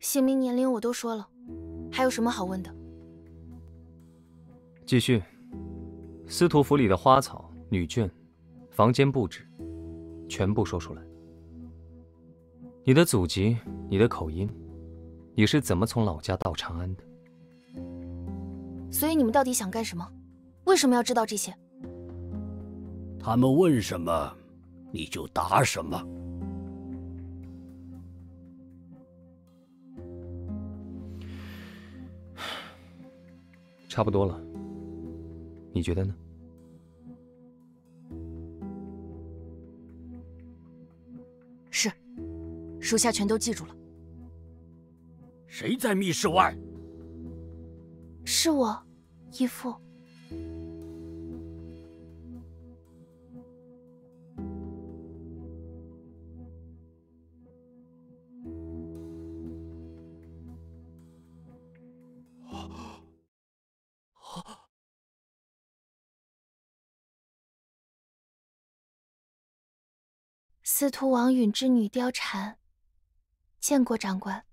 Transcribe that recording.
姓名、年龄我都说了，还有什么好问的？继续。司徒府里的花草、女眷、房间布置，全部说出来。你的祖籍，你的口音，你是怎么从老家到长安的？所以你们到底想干什么？为什么要知道这些？他们问什么，你就答什么。差不多了，你觉得呢？是，属下全都记住了。谁在密室外？是我，义父。司徒王允之女貂蝉，见过长官。